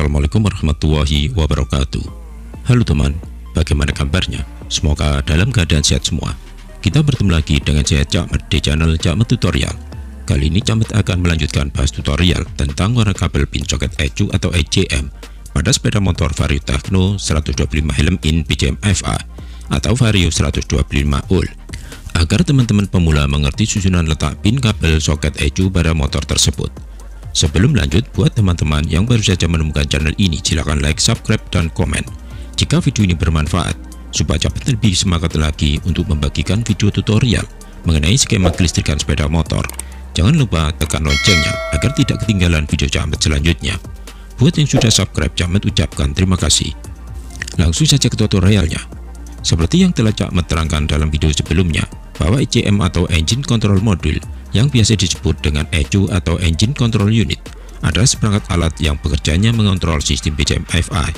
Assalamualaikum warahmatullahi wabarakatuh. Halo teman, bagaimana kabarnya? Semoga dalam keadaan sehat semua. Kita bertemu lagi dengan saya Cakmet di channel Cakmet Tutorial. Kali ini Cakmet akan melanjutkan bahas tutorial tentang warna kabel pin soket ECU atau ECM pada sepeda motor Vario Techno 125 helm in BCM FA atau Vario 125 volt agar teman-teman pemula mengerti susunan letak pin kabel soket ECU pada motor tersebut Sebelum lanjut, buat teman-teman yang baru saja menemukan channel ini, silahkan like, subscribe, dan komen. Jika video ini bermanfaat, supaya cepat lebih semangat lagi untuk membagikan video tutorial mengenai skema kelistrikan sepeda motor. Jangan lupa tekan loncengnya agar tidak ketinggalan video Camet selanjutnya. Buat yang sudah subscribe, Camet ucapkan terima kasih. Langsung saja ke tutorialnya. Seperti yang telah Camet terangkan dalam video sebelumnya, bahwa ECM atau Engine Control Module yang biasa disebut dengan ECU atau Engine Control Unit adalah seperangkat alat yang bekerjanya mengontrol sistem BCM FI.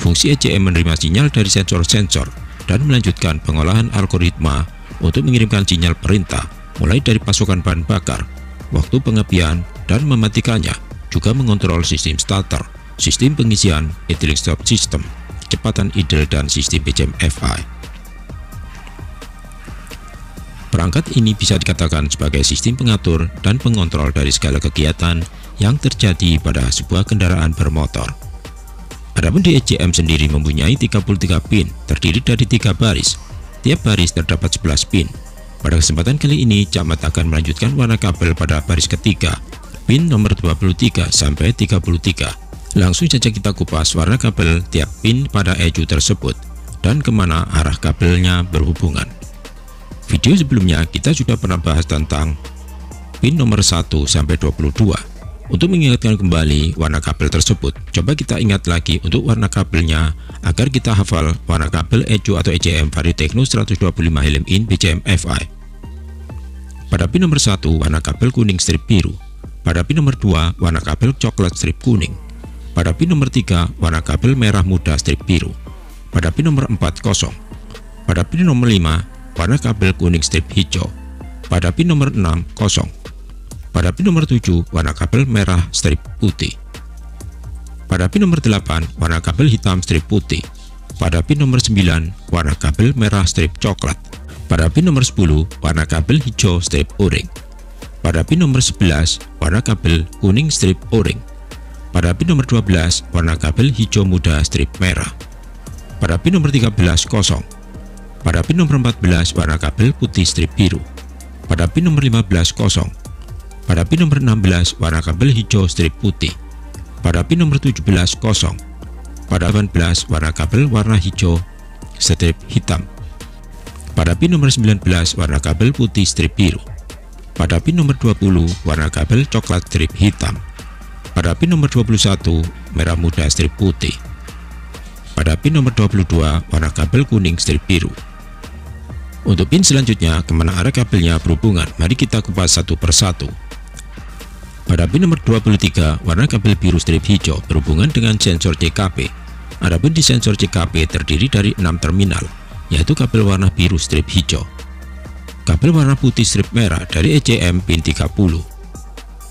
Fungsi ECM menerima sinyal dari sensor-sensor dan melanjutkan pengolahan algoritma untuk mengirimkan sinyal perintah mulai dari pasokan bahan bakar, waktu pengepian, dan mematikannya, juga mengontrol sistem starter, sistem pengisian, idling stop system, kecepatan idle, dan sistem BCM FI. Perangkat ini bisa dikatakan sebagai sistem pengatur dan pengontrol dari segala kegiatan yang terjadi pada sebuah kendaraan bermotor. Adapun ECM sendiri mempunyai 33 pin, terdiri dari tiga baris. Tiap baris terdapat 11 pin. Pada kesempatan kali ini, Camat akan melanjutkan warna kabel pada baris ketiga, pin nomor 23 sampai 33. Langsung saja kita kupas warna kabel tiap pin pada ECU tersebut dan ke mana arah kabelnya berhubungan. Video sebelumnya kita sudah pernah bahas tentang pin nomor 1 sampai 22. Untuk mengingatkan kembali warna kabel tersebut, coba kita ingat lagi untuk warna kabelnya agar kita hafal warna kabel ECU atau ECM Vario Techno 125 helm in BCM FI. Pada pin nomor 1 warna kabel kuning strip biru. Pada pin nomor 2 warna kabel coklat strip kuning. Pada pin nomor 3 warna kabel merah muda strip biru. Pada pin nomor 4 kosong. Pada pin nomor 5 warna kabel kuning strip hijau. Pada pin nomor 6 kosong. Pada pin nomor 7 warna kabel merah strip putih. Pada pin nomor 8 warna kabel hitam strip putih. Pada pin nomor 9 warna kabel merah strip coklat. Pada pin nomor 10 warna kabel hijau strip orange. Pada pin nomor 11 warna kabel kuning strip orange. Pada pin nomor 12 warna kabel hijau muda strip merah. Pada pin nomor 13 kosong pada pin nomor 14 warna kabel putih strip biru. Pada pin nomor 15 kosong. Pada pin nomor 16 warna kabel hijau strip putih. Pada pin nomor 17 kosong. Pada 18 warna kabel warna hijau strip hitam. Pada pin nomor 19 warna kabel putih strip biru. Pada pin nomor 20 warna kabel coklat strip hitam. Pada pin nomor 21 merah muda strip putih. Pada pin nomor 22 warna kabel kuning strip biru. Untuk pin selanjutnya, ke mana arah kabelnya berhubungan, mari kita kupas satu persatu. Pada pin nomor 23, warna kabel biru strip hijau berhubungan dengan sensor CKP. Adapun di sensor CKP terdiri dari 6 terminal, yaitu kabel warna biru strip hijau, kabel warna putih strip merah dari ECM pin 30,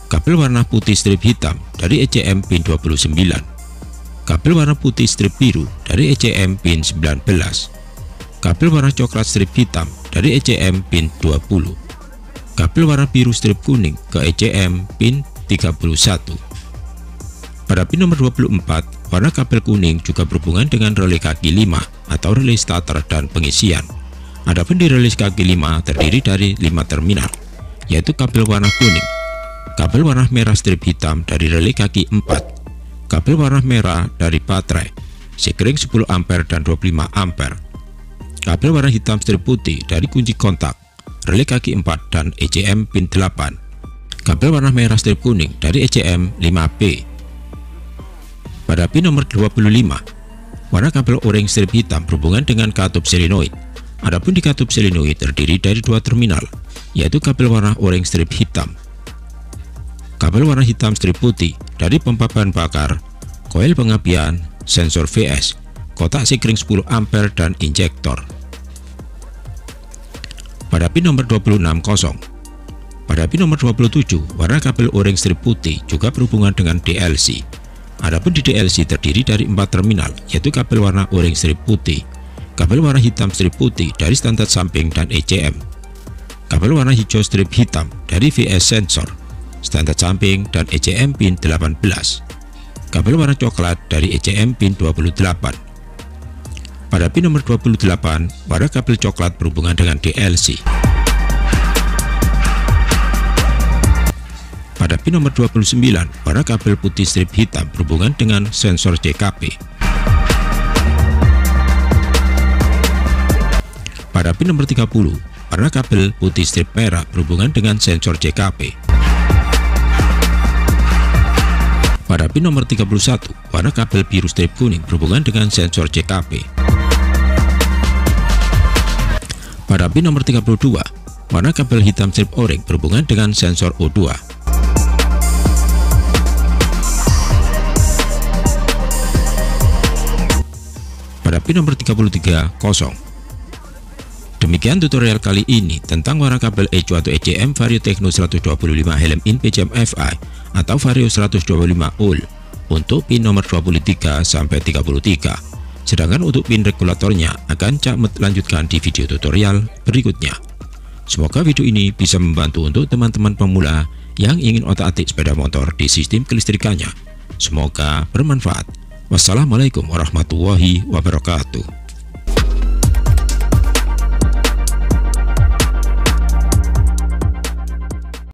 kabel warna putih strip hitam dari ECM pin 29, kabel warna putih strip biru dari ECM pin 19, kabel warna coklat strip hitam dari ECM pin 20 kabel warna biru strip kuning ke ECM pin 31 pada pin nomor 24 warna kabel kuning juga berhubungan dengan relay kaki 5 atau relay starter dan pengisian. Adapun di relay kaki 5 terdiri dari 5 terminal yaitu kabel warna kuning kabel warna merah strip hitam dari relay kaki 4 kabel warna merah dari baterai sekring 10 ampere dan 25 ampere kabel warna hitam strip putih dari kunci kontak, relay kaki 4 dan ECM pin 8, kabel warna merah strip kuning dari ECM 5P. Pada pin nomor 25, warna kabel orange strip hitam berhubungan dengan katup selenoid. Adapun di katup selenoid terdiri dari dua terminal, yaitu kabel warna orange strip hitam, kabel warna hitam strip putih dari pompa bahan bakar, koil pengapian, sensor VS, kotak sikring 10 ampere dan injektor. Pada pin nomor 26 kosong. Pada pin nomor 27, warna kabel o-ring strip putih juga berhubungan dengan DLC. Adapun di DLC terdiri dari empat terminal, yaitu kabel warna oranye strip putih, kabel warna hitam strip putih dari standar samping dan ECM, kabel warna hijau strip hitam dari VS sensor, standar samping dan ECM pin 18, kabel warna coklat dari ECM pin 28. Pada pin nomor 28, pada kabel coklat berhubungan dengan DLC. Pada pin nomor 29, pada kabel putih strip hitam berhubungan dengan sensor CKP. Pada pin nomor 30, pada kabel putih strip merah berhubungan dengan sensor CKP. Pada pin nomor 31, pada kabel biru strip kuning berhubungan dengan sensor CKP. Pada pin nomor 32, warna kabel hitam strip oranye berhubungan dengan sensor O2. pada pin nomor 33 kosong. Demikian tutorial kali ini tentang warna kabel ECO atau ECM Vario Techno 125 helm in PCM FI atau Vario 125 UL untuk pin nomor 23 sampai 33. Sedangkan untuk pin regulatornya akan Cak lanjutkan di video tutorial berikutnya. Semoga video ini bisa membantu untuk teman-teman pemula yang ingin otak-atik sepeda motor di sistem kelistrikannya. Semoga bermanfaat. Wassalamualaikum warahmatullahi wabarakatuh.